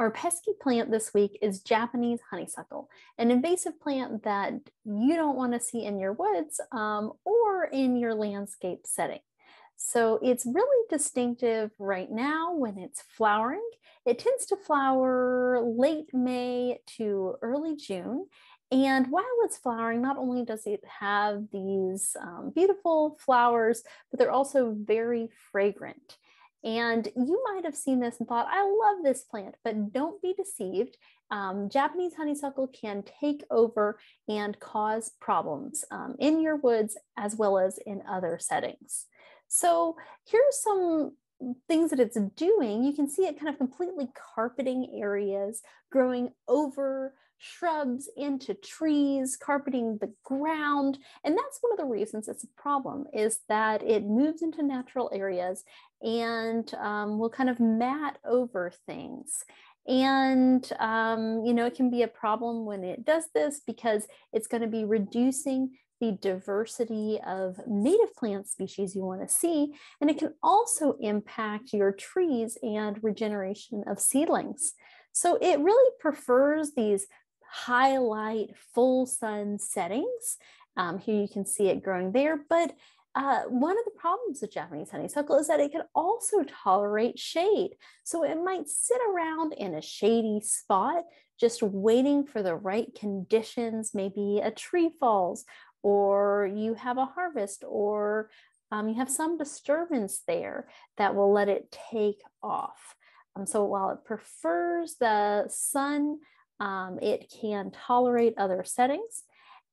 Our pesky plant this week is Japanese honeysuckle, an invasive plant that you don't want to see in your woods um, or in your landscape setting. So it's really distinctive right now when it's flowering. It tends to flower late May to early June. And while it's flowering, not only does it have these um, beautiful flowers, but they're also very fragrant. And you might have seen this and thought, I love this plant, but don't be deceived. Um, Japanese honeysuckle can take over and cause problems um, in your woods as well as in other settings. So here's some things that it's doing. You can see it kind of completely carpeting areas, growing over shrubs into trees, carpeting the ground. And that's one of the reasons it's a problem is that it moves into natural areas and um, will kind of mat over things. And, um, you know, it can be a problem when it does this because it's going to be reducing the diversity of native plant species you want to see. And it can also impact your trees and regeneration of seedlings. So it really prefers these highlight full sun settings. Um, here you can see it growing there, but uh, one of the problems with Japanese honeysuckle is that it can also tolerate shade. So it might sit around in a shady spot, just waiting for the right conditions. Maybe a tree falls, or you have a harvest, or um, you have some disturbance there that will let it take off. Um, so while it prefers the sun, um, it can tolerate other settings.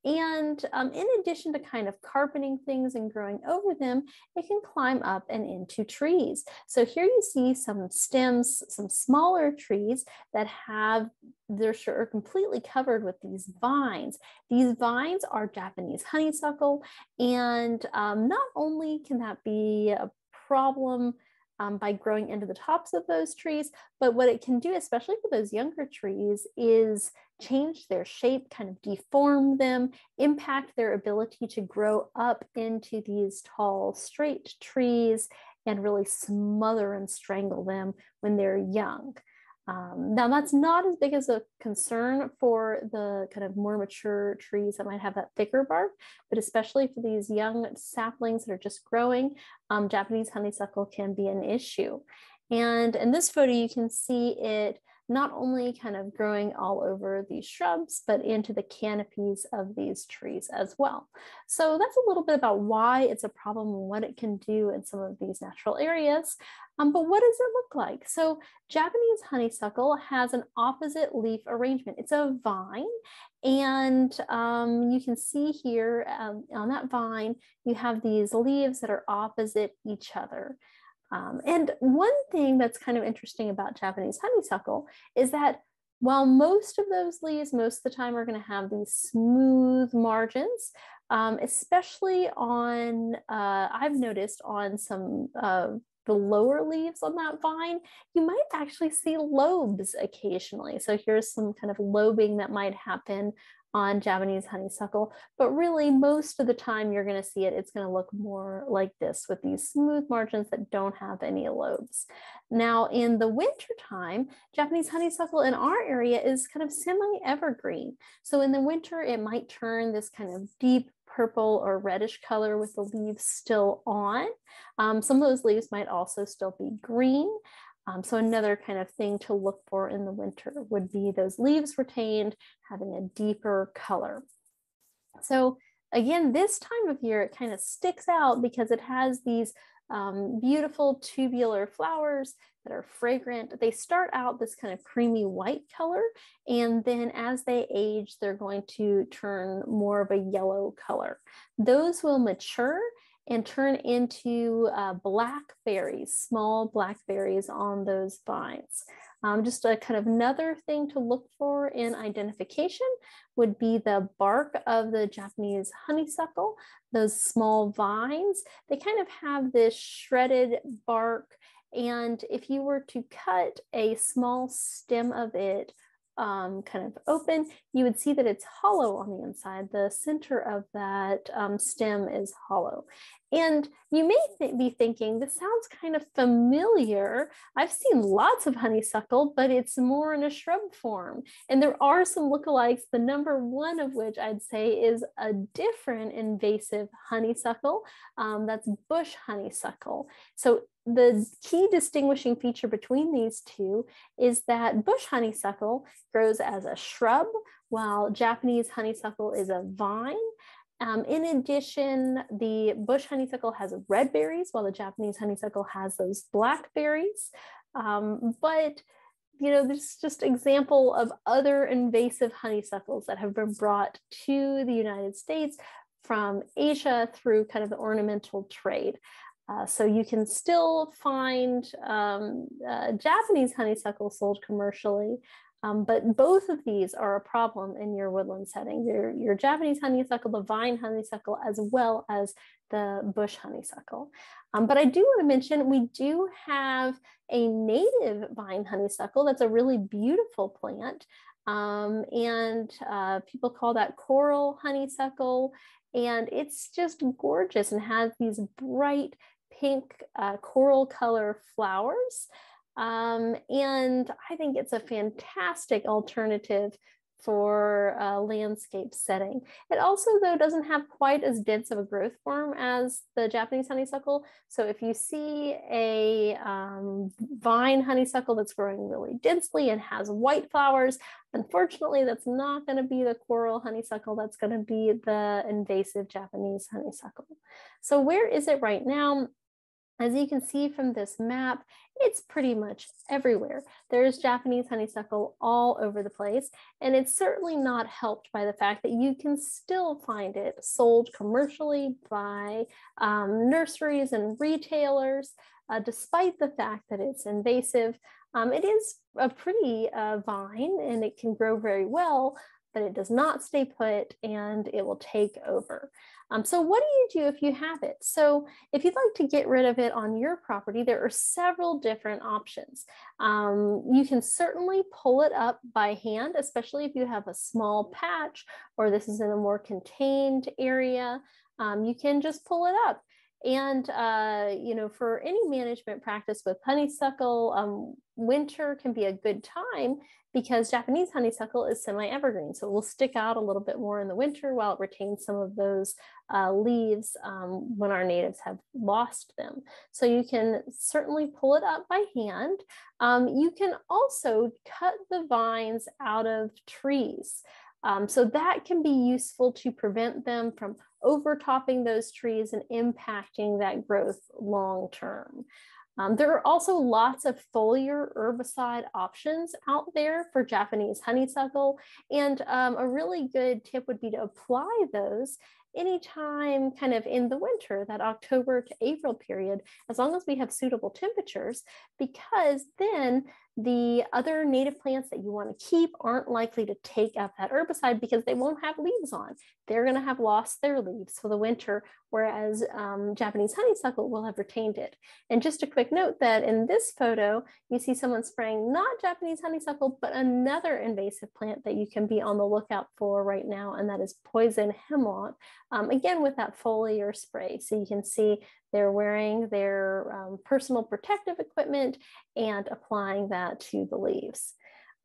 And um, in addition to kind of carpeting things and growing over them, it can climb up and into trees. So here you see some stems, some smaller trees that have, they're completely covered with these vines. These vines are Japanese honeysuckle. And um, not only can that be a problem um, by growing into the tops of those trees. But what it can do, especially for those younger trees, is change their shape, kind of deform them, impact their ability to grow up into these tall, straight trees, and really smother and strangle them when they're young. Um, now that's not as big as a concern for the kind of more mature trees that might have that thicker bark, but especially for these young saplings that are just growing, um, Japanese honeysuckle can be an issue. And in this photo, you can see it not only kind of growing all over these shrubs, but into the canopies of these trees as well. So that's a little bit about why it's a problem and what it can do in some of these natural areas. Um, but what does it look like? So Japanese honeysuckle has an opposite leaf arrangement. It's a vine and um, you can see here um, on that vine, you have these leaves that are opposite each other. Um, and one thing that's kind of interesting about Japanese honeysuckle is that while most of those leaves most of the time are going to have these smooth margins, um, especially on, uh, I've noticed on some uh, the lower leaves on that vine, you might actually see lobes occasionally. So here's some kind of lobing that might happen on Japanese honeysuckle, but really most of the time you're going to see it, it's going to look more like this with these smooth margins that don't have any lobes. Now in the winter time, Japanese honeysuckle in our area is kind of semi-evergreen. So in the winter, it might turn this kind of deep purple or reddish color with the leaves still on. Um, some of those leaves might also still be green. Um, so another kind of thing to look for in the winter would be those leaves retained, having a deeper color. So again, this time of year, it kind of sticks out because it has these um, beautiful tubular flowers that are fragrant. They start out this kind of creamy white color, and then as they age, they're going to turn more of a yellow color. Those will mature and turn into uh, blackberries, small blackberries on those vines. Um, just a kind of another thing to look for in identification would be the bark of the Japanese honeysuckle, those small vines. They kind of have this shredded bark. And if you were to cut a small stem of it um, kind of open, you would see that it's hollow on the inside. The center of that um, stem is hollow. And you may th- be thinking, this sounds kind of familiar. I've seen lots of honeysuckle, but it's more in a shrub form. And there are some lookalikes, the number one of which I'd say is a different invasive honeysuckle. Um, that's bush honeysuckle. So the key distinguishing feature between these two is that bush honeysuckle grows as a shrub, while Japanese honeysuckle is a vine. Um, in addition, the bush honeysuckle has red berries, while the Japanese honeysuckle has those black berries. Um, but you know, there's just example of other invasive honeysuckles that have been brought to the United States from Asia through kind of the ornamental trade. Uh, so you can still find um, uh, Japanese honeysuckle sold commercially, um, but both of these are a problem in your woodland setting. Your, your Japanese honeysuckle, the vine honeysuckle, as well as the bush honeysuckle. Um, but I do want to mention we do have a native vine honeysuckle that's a really beautiful plant. Um, and uh, people call that coral honeysuckle. And it's just gorgeous and has these bright pink uh, coral color flowers. Um, and I think it's a fantastic alternative for a landscape setting. It also, though, doesn't have quite as dense of a growth form as the Japanese honeysuckle. So if you see a um, vine honeysuckle that's growing really densely and has white flowers, unfortunately, that's not going to be the coral honeysuckle. That's going to be the invasive Japanese honeysuckle. So where is it right now? As you can see from this map, it's pretty much everywhere. There's Japanese honeysuckle all over the place, and it's certainly not helped by the fact that you can still find it sold commercially by um, nurseries and retailers, uh, despite the fact that it's invasive. Um, it is a pretty uh, vine and it can grow very well, but it does not stay put and it will take over. Um, so what do you do if you have it? So if you'd like to get rid of it on your property, there are several different options. Um, you can certainly pull it up by hand, especially if you have a small patch or this is in a more contained area. Um, you can just pull it up. And, uh, you know, for any management practice with honeysuckle, um, winter can be a good time because Japanese honeysuckle is semi-evergreen. So it will stick out a little bit more in the winter while it retains some of those uh, leaves um, when our natives have lost them. So you can certainly pull it up by hand. Um, you can also cut the vines out of trees. Um, so that can be useful to prevent them from overtopping those trees and impacting that growth long term. Um, there are also lots of foliar herbicide options out there for Japanese honeysuckle. And um, a really good tip would be to apply those anytime kind of in the winter, that October to April period, as long as we have suitable temperatures, because then the other native plants that you want to keep aren't likely to take up that herbicide because they won't have leaves on. They're going to have lost their leaves for the winter, whereas um, Japanese honeysuckle will have retained it. And just a quick note that in this photo, you see someone spraying not Japanese honeysuckle, but another invasive plant that you can be on the lookout for right now, and that is poison hemlock, um, again with that foliar spray. So you can see they're wearing their um, personal protective equipment and applying that to the leaves.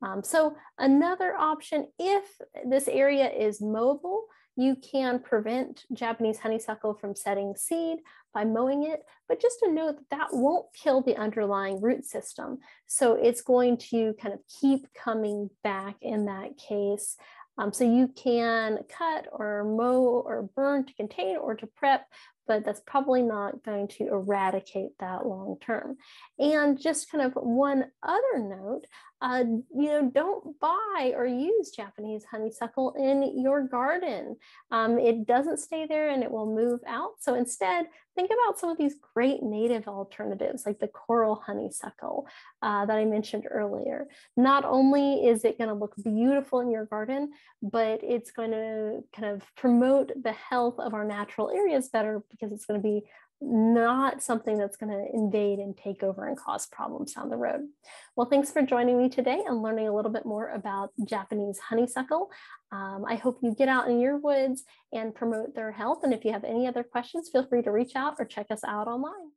Um, so another option, if this area is mobile, you can prevent Japanese honeysuckle from setting seed by mowing it, but just to note that that won't kill the underlying root system. So it's going to kind of keep coming back in that case. Um, so you can cut or mow or burn to contain or to prep, but that's probably not going to eradicate that long term. And just kind of one other note, uh, you know, don't buy or use Japanese honeysuckle in your garden. Um, it doesn't stay there and it will move out. So instead, think about some of these great native alternatives like the coral honeysuckle uh, that I mentioned earlier. Not only is it going to look beautiful in your garden, but it's going to kind of promote the health of our natural areas better because it's going to be not something that's going to invade and take over and cause problems down the road. Well, thanks for joining me today and learning a little bit more about Japanese honeysuckle. Um, I hope you get out in your woods and promote their health. And if you have any other questions, feel free to reach out or check us out online.